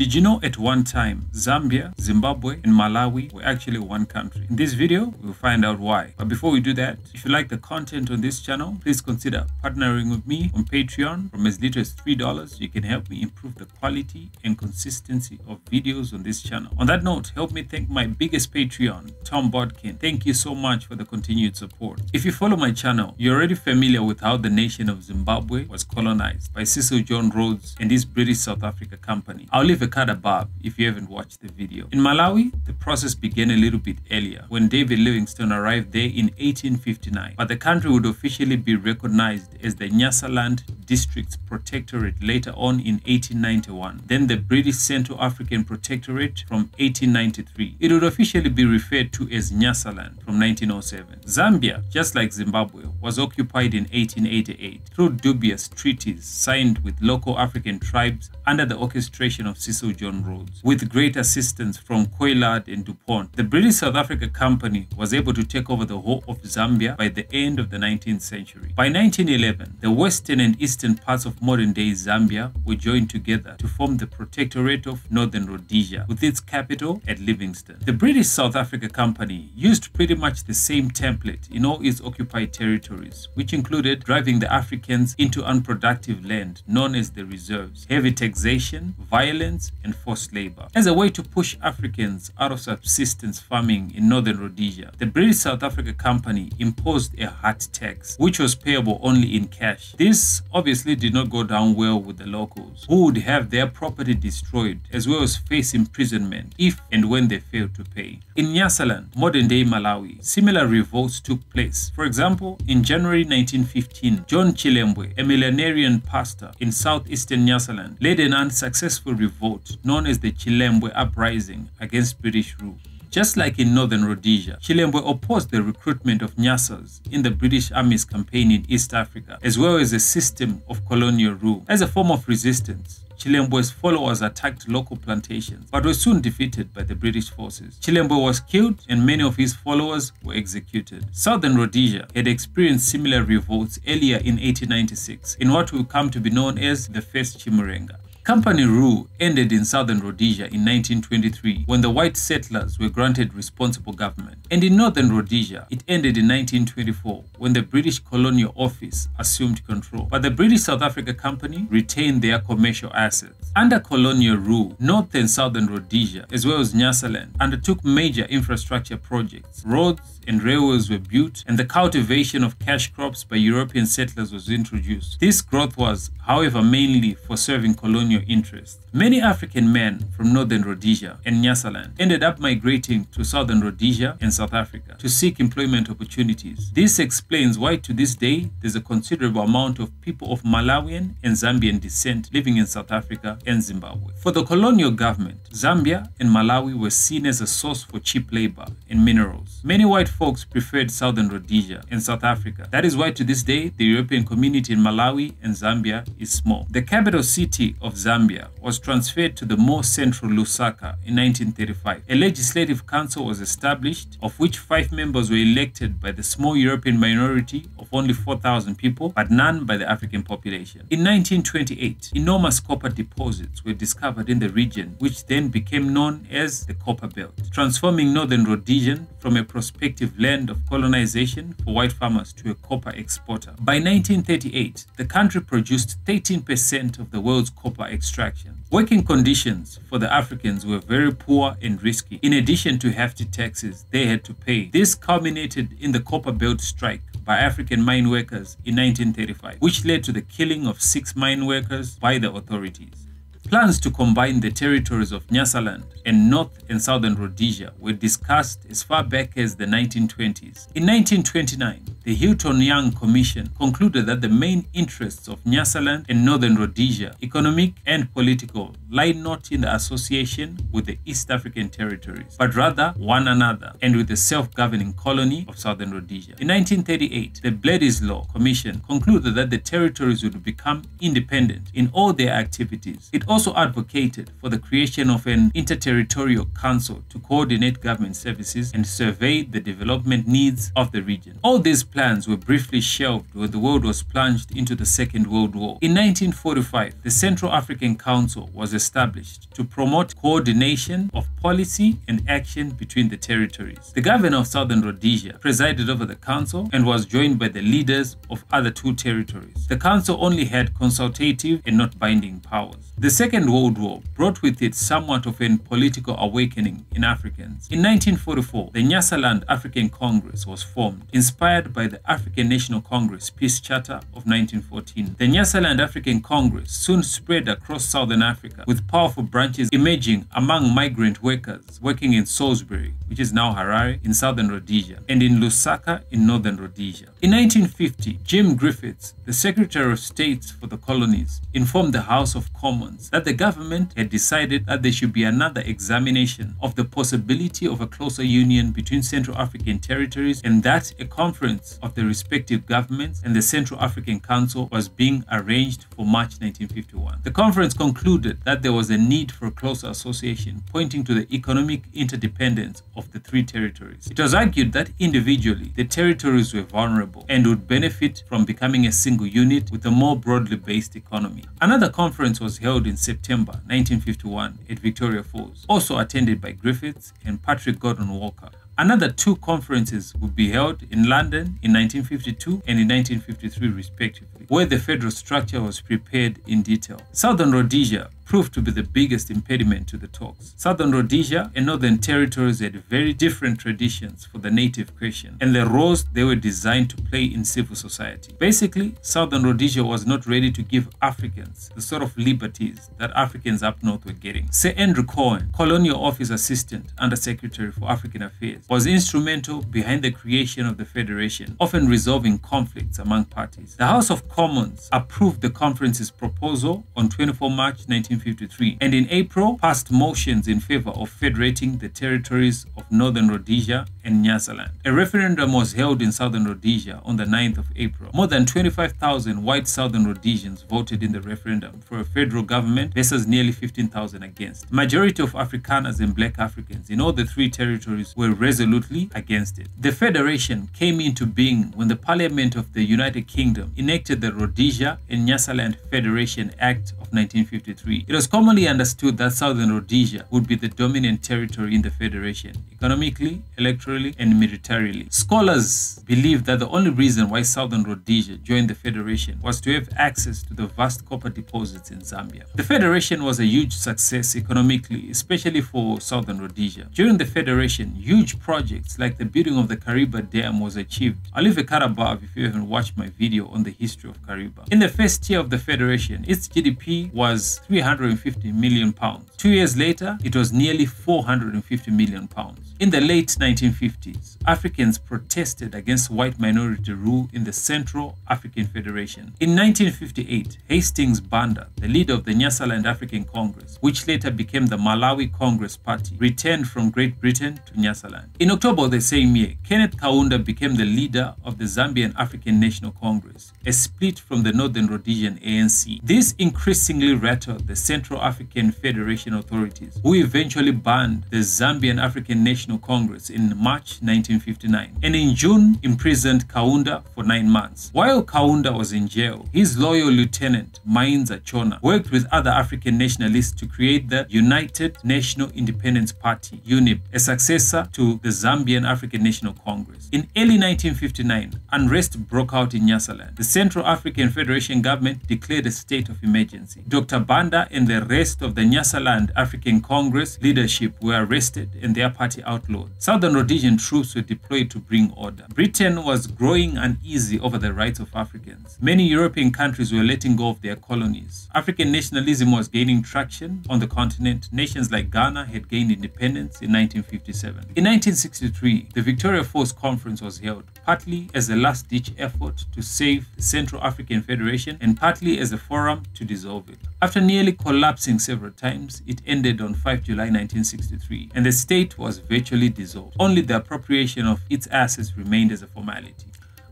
Did you know at one time Zambia, Zimbabwe, and Malawi were actually one country? In this video, we'll find out why. But before we do that, if you like the content on this channel, please consider partnering with me on Patreon. From as little as $3, you can help me improve the quality and consistency of videos on this channel. On that note, help me thank my biggest Patreon, Tom Bodkin. Thank you so much for the continued support. If you follow my channel, you're already familiar with how the nation of Zimbabwe was colonized by Cecil John Rhodes and his British South Africa company. I'll leave a above if you haven't watched the video. In Malawi, the process began a little bit earlier when David Livingstone arrived there in 1859, but the country would officially be recognized as the Nyasaland Districts Protectorate later on in 1891, then the British Central African Protectorate from 1893. It would officially be referred to as Nyasaland from 1907. Zambia, just like Zimbabwe, was occupied in 1888 through dubious treaties signed with local African tribes under the orchestration of Cecil John Rhodes. With great assistance from Coillard and DuPont, the British South Africa Company was able to take over the whole of Zambia by the end of the 19th century. By 1911, the western and eastern parts of modern-day Zambia were joined together to form the Protectorate of Northern Rhodesia, with its capital at Livingstone. The British South Africa Company used pretty much the same template in all its occupied territories, which included driving the Africans into unproductive land known as the reserves, heavy taxation, violence, and forced labor. As a way to push Africans out of subsistence farming in northern Rhodesia, the British South Africa Company imposed a hut tax, which was payable only in cash. This obviously did not go down well with the locals, who would have their property destroyed as well as face imprisonment if and when they failed to pay. In Nyasaland, modern-day Malawi, similar revolts took place. For example, in January 1915, John Chilembwe, a millenarian pastor in southeastern Nyasaland, led an unsuccessful revolt known as the Chilembwe Uprising against British rule. Just like in northern Rhodesia, Chilembwe opposed the recruitment of Nyasas in the British Army's campaign in East Africa, as well as a system of colonial rule. As a form of resistance, Chilembwe's followers attacked local plantations, but were soon defeated by the British forces. Chilembwe was killed and many of his followers were executed. Southern Rhodesia had experienced similar revolts earlier in 1896 in what will come to be known as the First Chimurenga. Company rule ended in southern Rhodesia in 1923 when the white settlers were granted responsible government. And in northern Rhodesia, it ended in 1924 when the British Colonial Office assumed control. But the British South Africa Company retained their commercial assets. Under colonial rule, north and southern Rhodesia, as well as Nyasaland, undertook major infrastructure projects. Roads and railways were built, and the cultivation of cash crops by European settlers was introduced. This growth was, however, mainly for serving colonial interests. Many African men from northern Rhodesia and Nyasaland ended up migrating to southern Rhodesia and South Africa to seek employment opportunities. This explains why to this day there's a considerable amount of people of Malawian and Zambian descent living in South Africa and Zimbabwe. For the colonial government, Zambia and Malawi were seen as a source for cheap labor and minerals. Many white folks preferred southern Rhodesia and South Africa. That is why to this day the European community in Malawi and Zambia is small. The capital city of Zambia was transferred to the more central Lusaka in 1935. A legislative council was established, of which five members were elected by the small European minority of only 4,000 people, but none by the African population. In 1928, enormous copper deposits were discovered in the region, which then became known as the Copper Belt, transforming northern Rhodesian from a prospective land of colonization for white farmers to a copper exporter. By 1938, the country produced 13% of the world's copper extraction. Working conditions for the Africans were very poor and risky. In addition to hefty taxes they had to pay, this culminated in the Copper Belt strike by African mine workers in 1935, which led to the killing of six mine workers by the authorities. Plans to combine the territories of Nyasaland and North and Southern Rhodesia were discussed as far back as the 1920s. In 1929, the Hilton Young Commission concluded that the main interests of Nyasaland and Northern Rhodesia, economic and political, lie not in the association with the East African territories, but rather one another and with the self-governing colony of Southern Rhodesia. In 1938, the Bledisloe Commission concluded that the territories would become independent in all their activities. It also advocated for the creation of an interterritorial Territorial Council to coordinate government services and survey the development needs of the region. All these plans were briefly shelved when the world was plunged into the Second World War. In 1945, the Central African Council was established to promote coordination of policy and action between the territories. The governor of Southern Rhodesia presided over the council and was joined by the leaders of other two territories. The council only had consultative and not binding powers. The Second World War brought with it somewhat of a political awakening in Africans. In 1944, the Nyasaland African Congress was formed, inspired by the African National Congress Peace Charter of 1914. The Nyasaland African Congress soon spread across southern Africa, with powerful branches emerging among migrant workers working in Salisbury, which is now Harare, in southern Rhodesia, and in Lusaka in northern Rhodesia. In 1950, Jim Griffiths, the Secretary of State for the colonies, informed the House of Commons that the government had decided that there should be another examination of the possibility of a closer union between Central African territories and that a conference of the respective governments and the Central African Council was being arranged for March 1951. The conference concluded that there was a need for a closer association, pointing to the economic interdependence of the three territories. It was argued that individually the territories were vulnerable and would benefit from becoming a single unit with a more broadly based economy. Another conference was held in September 1951 at Victoria Falls, also attended by Griffiths and Patrick Gordon Walker. Another two conferences would be held in London in 1952 and in 1953, respectively, where the federal structure was prepared in detail. Southern Rhodesia proved to be the biggest impediment to the talks. Southern Rhodesia and Northern Territories had very different traditions for the native question and the roles they were designed to play in civil society. Basically, Southern Rhodesia was not ready to give Africans the sort of liberties that Africans up north were getting. Sir Andrew Cohen, Colonial Office Assistant Under Secretary for African Affairs, was instrumental behind the creation of the Federation, often resolving conflicts among parties. The House of Commons approved the conference's proposal on 24 March 19 1953 and in April passed motions in favor of federating the territories of Northern Rhodesia and Nyasaland. A referendum was held in Southern Rhodesia on the 9th of April. More than 25,000 white Southern Rhodesians voted in the referendum for a federal government versus nearly 15,000 against. Majority of Afrikaners and black Africans in all the three territories were resolutely against it. The federation came into being when the Parliament of the United Kingdom enacted the Rhodesia and Nyasaland Federation Act of 1953. It was commonly understood that Southern Rhodesia would be the dominant territory in the Federation, economically, electorally, and militarily. Scholars believe that the only reason why Southern Rhodesia joined the Federation was to have access to the vast copper deposits in Zambia. The Federation was a huge success economically, especially for Southern Rhodesia. During the Federation, huge projects like the building of the Kariba Dam was achieved. I'll leave a card above if you haven't watched my video on the history of Kariba. In the first year of the Federation, its GDP was 350 million pounds. Two years later, it was nearly 450 million pounds. In the late 1950s, Africans protested against white minority rule in the Central African Federation. In 1958, Hastings Banda, the leader of the Nyasaland African Congress, which later became the Malawi Congress Party, returned from Great Britain to Nyasaland. In October of the same year, Kenneth Kaunda became the leader of the Zambian African National Congress, a split from the Northern Rhodesian ANC. This increasingly rattled the Central African Federation authorities, who eventually banned the Zambian African National Congress in March 1959 and in June imprisoned Kaunda for nine months. While Kaunda was in jail, his loyal lieutenant, Mainza Chona, worked with other African nationalists to create the United National Independence Party, UNIP, a successor to the Zambian African National Congress. In early 1959, unrest broke out in Nyasaland. The Central African Federation government declared a state of emergency. Dr. Banda and the rest of the Nyasaland African Congress leadership were arrested and their party outlawed. Southern Rhodesian troops were deployed to bring order. Britain was growing uneasy over the rights of Africans. Many European countries were letting go of their colonies. African nationalism was gaining traction on the continent. Nations like Ghana had gained independence in 1957. In 1963, the Victoria Falls Conference was held, partly as a last-ditch effort to save the Central African Federation and partly as a forum to dissolve it. After nearly collapsing several times, it ended on 5 July 1963 and the state was virtually dissolved. Only the appropriation of its assets remained as a formality.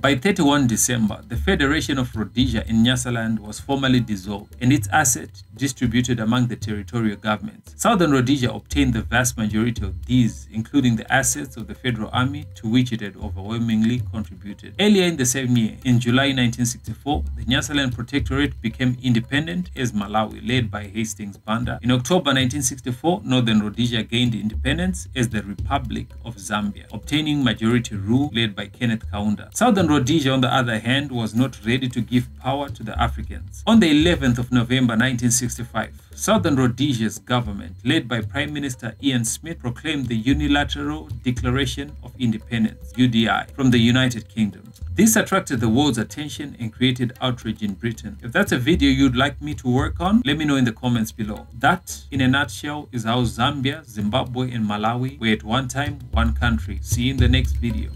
By 31 December, the Federation of Rhodesia in Nyasaland was formally dissolved and its assets distributed among the territorial governments. Southern Rhodesia obtained the vast majority of these, including the assets of the Federal Army to which it had overwhelmingly contributed. Earlier in the same year, in July 1964, the Nyasaland Protectorate became independent as Malawi, led by Hastings Banda. In October 1964, Northern Rhodesia gained independence as the Republic of Zambia, obtaining majority rule led by Kenneth Kaunda. Southern Rhodesia, on the other hand, was not ready to give power to the Africans. On the 11th of November 1965, Southern Rhodesia's government, led by Prime Minister Ian Smith, proclaimed the Unilateral Declaration of Independence, UDI, from the United Kingdom. This attracted the world's attention and created outrage in Britain. If that's a video you'd like me to work on, let me know in the comments below. That, in a nutshell, is how Zambia, Zimbabwe, and Malawi were at one time one country. See you in the next video.